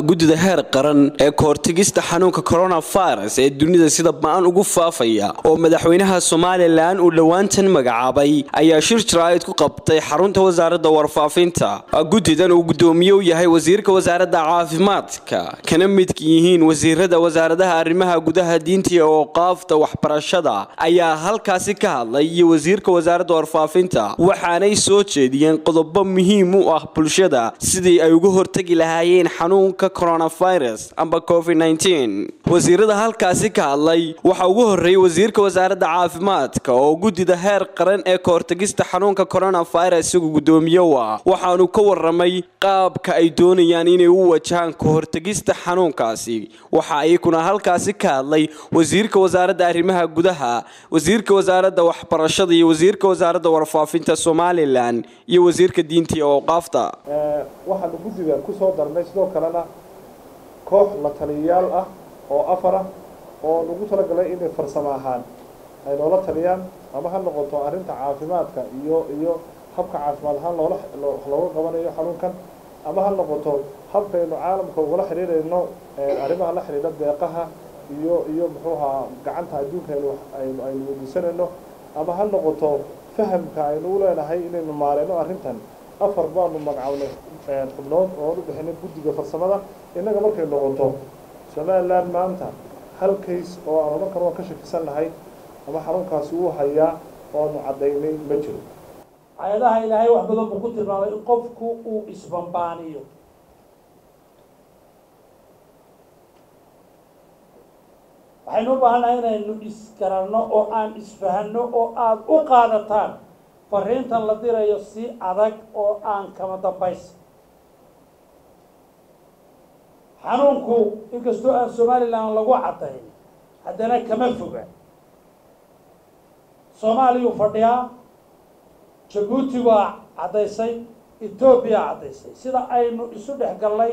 guddida heer qaran ee kahortegista xanuunka coronavirus ee dunida sida ba'an ugu faafaya oo madaxweynaha somalilan uu dhowaantan magacaabay ayaa shir jaraa'id ku qabtay xarunta wasaaradda warfaafinta. Guddidan uu guddoomiye u yahay wasiirka wasaaradda caafimaadka kana midka yihiin wasiirada wasaaradaha arrimaha gudaha diinta iyo ooqaafta waxbarashada ayaa halkaasi ka hadlay iyo wasiirka wasaaradda warfaafinta. Waxaanay soo jeediyeen qodobo muhiim u ah bulshada sidii ay uga hortegi lahaayeen xanuunka coronavirus amba covid wasiirada halkaasi ka hadlay waxaa ugu horreeyey wasiirka wasaaradda caafimaadka oo guddida heer qaran ee kahortegista xanuunka coronavirus isagu guddoomiye u ah waxaanu ka waramay qaabka ay doonayaan inay u wajahaan kahortegista xanuunkaasi. Waxa iyakuna halkaasi ka hadlay wasiirka wasaaradda arrimaha gudaha wasiirka wasaaradda waxbarashada iyo wasiirka wasaaradda warfaafinta somalilan iyo wasiirka diinta iyo awqaafta. Waxaanu guddiga ku soo darnay sidoo kalena koox la taliyayaal ah oo afar ah oo nagu talagalay inay farsamo ahaan ay noola taliyaan ama ha noqoto arrinta caafimaadka iyo iyo habka caafimaad ahaan loola looga qabanayo xanuunkan ama ha noqoto habkaynu caalamka ugala xidhiirayno arrimaha la xidhiidha deeqaha iyo iyo muxuu ahaa gacanta adduunka aynu aynu weydiisanayno ama ha noqoto fahamka aynu u leenahay inaynu maaleyno arrintan. Afar baanu magacawnay xubnood oo u bixinay guddiga farsamada innaga markay noqoto somalilan maanta hal kays oo aan odhan karo ka shakisan nahay ama xanuunkaasi uu hayaa oo aanu caddaynay ma jiro. Hay'adaha ilaahay wax badan buu ku tilmaamay in qofku uu isbambaaniyo waxaynu u baahannahay inaynu isgaranno oo aan isfahanno oo aada u qaadataan fariintan la dirayo si adag oo aan kama dambays xanuunku inkastoo aan somalilan lagu caddayn haddana kama foga. Soomaaliyuu fadhiyaa jabuuti baa caddaysay etoobiya caddaysay. Sida aynu isu dhex gallay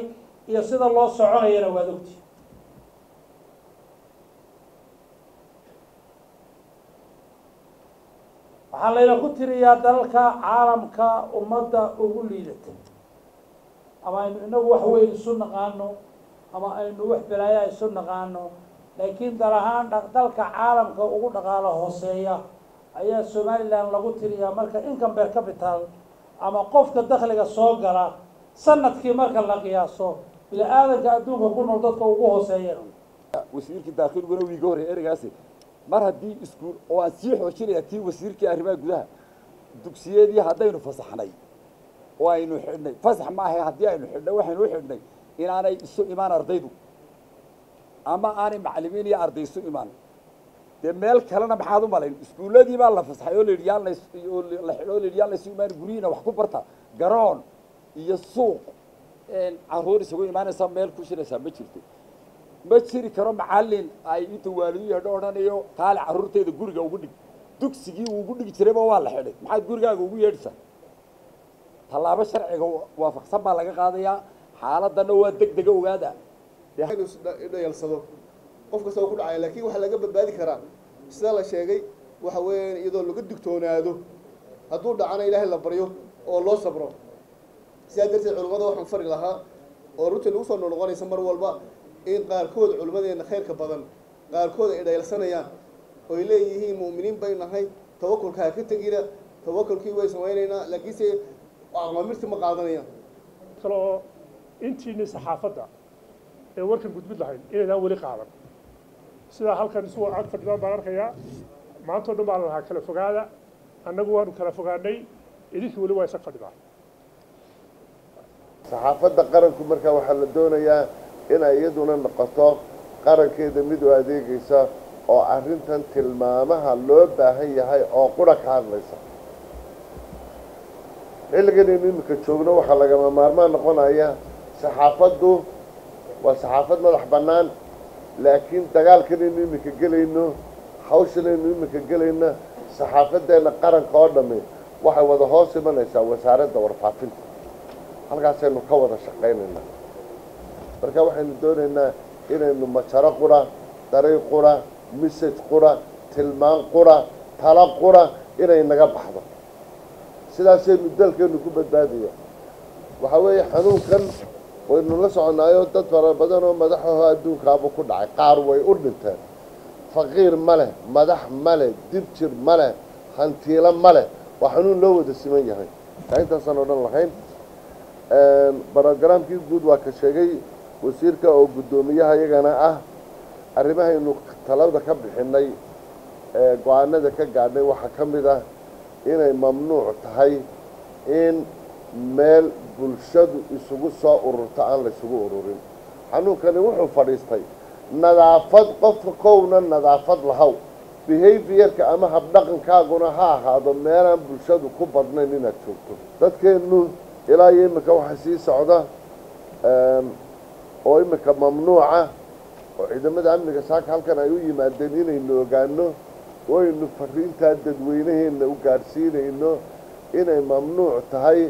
iyo sida loo soconayana waad ogti waxaa layna ku tiriyaa dalalka caalamka ummadda ugu liidatay ama aynu inagu wax weyn isu naqaano ama aynu wax balaaya isu naqaano. Laakiin dal ahaan dalka caalamka ugu dhaqaalo hooseeya ayaa somalilan lagu tiriyaa marka income per capital ama qofka dakhliga soo gala sannadkii marka la qiyaaso. Bini aadanka adduunka ku nool dadka ugu hooseeyan wasiirkii daakilguna wiiga horey ereygaasi mar haddii iskuul oo aan sii xoojinaya tii wasiirkii arrimaha gudaha dugsiyadii haddaynu fasaxnay oo aynu xidhnay. Fasax maaha haddii aynu xidhnay waxaynu u xidhnay inaanay isu imaan ardaydu. Ama aanay macalimiin iyo arday isu imaan. Dee meel kalena maxaad u malayn? Iskuulladii baa la fasaxay oo layidhi yaan la layidhi yaan laysu imaan guryihiina wax ku barta garoon iyo suuq. Carruur isagu imaanaysaa meel ku shiraysaa ma jirto. Ma jiri karo macallin ay inta waalidu yeedho odhanayo kaale carruurteyda guriga ugu dhig. Dugsigii uu ugu dhigi jirayba waa la xidhay. Maxaad gurigaaga ugu yeedhaysaa? Tallaabo sharciga waafaqsan baa laga qaadayaa xaaladana waa deg dega ogaada. Dhayalsado qof kasta oo ku dhacaya laakiin waxaa laga badbaadi karaa. Sida la sheegay waxa weeyaan iyadoo laga digtoonaado hadduu dhacana ilaahay la baryo oo loo sabro. Sidaa darteed culimmada waxaan fari lahaa oo runtii nagu soo noqnoqonaysa mar walba in qaarkood culimmadeenna khayrka badan qaarkood ay dhayalsanayaan oy leeyihiin mu'miniin bay nahay tawakulka ha ka tegina tawakulkii way samaynaynaa laakiinse aqmamirti ma qaadanayaan intiini saxaafadda ee warkan gudbid lahayd inaydaan weli qaadan. Sidaa halkan isu ag fadhidaan baan arkayaa. Maantao dhan baa la lahaa kala fogaada. Annagu waanu kala fogaanay idinkii weli waa isag fadhidaa. Saxaafadda qaranku markaa waxaa la doonayaa inay iyaduna noqoto qarankeeda mid u adeegaysa oo arrintan tilmaamaha loo baahan yahay oo qura ka hadlaysa. Xilliganaynu iminka joogno waxaa lagama maarmaan noqonaya saxaafaddu waa saxaafad madax bannaan laakiin dagaalkanaynu iminka gelayno hawshanaynu iminka gelayno saxaafaddeena qaranka oo dhammi waxay wada hoos imanaysaa wasaaradda warfaafinta. Halkaasaynu ka wada shaqaynaynaa marka waxaynu doonaynaa inaynu majaro qura dariiq qura message qura tilmaan qura talo qura inay naga baxdo. Sidaasaynu dalkeenu ku badbaadaya waxaa weeye xanuunkan waynu la soconaayo dad fara badan oo madaxaho adduunkaaba ku dhacay qaar way u dhinteen faqiir ma leh madax ma leh dibjir ma leh hantiilo ma leh waa xanuun loo wada siman yahay taa intaasaan o lahayn brogaraamkii guud waa ka sheegay wasiirka oo guddoomiyaha iyagana ah arrimahaynu talada ka bixinay ee go'aanada ka gaadhay waxaa ka mid ah inay mamnuuc tahay in meel bulshadu isugu soo ururto aan la isugu ururin. Xanuunkani wuxuu fadhiistay nadaafad qofka kowna nadaafad lahow behaviorka ama habdhaqankaaguna ha ahaado meelaan bulshadu ku badnayn inaad joogto. Dadkeennu ilaa iyo iminka waxaa sii socda oo iminka mamnuuca oo ciidamada amniga saaka halkan ay u yimaadeen inaynu ogaano waynu fariintaa dadweynaheena u gaadhsiinayno inay mamnuuc tahay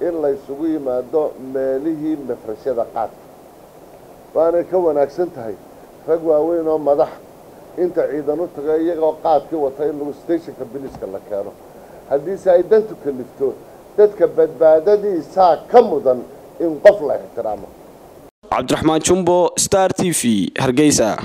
in la ysugu yimaado meelihii mafrashada qaadka waanay ka wanaagsan tahay rag waaweyn oo madax inta ciidan u tago iyagoo qaadkii wata in lagu stationka biliska la keeno. Haddiise ay dantu kalifto dadka badbaadadiisaa ka mudan in qof la ixtiraamo. Cabdiraxmaan jumbo star t v hargeysa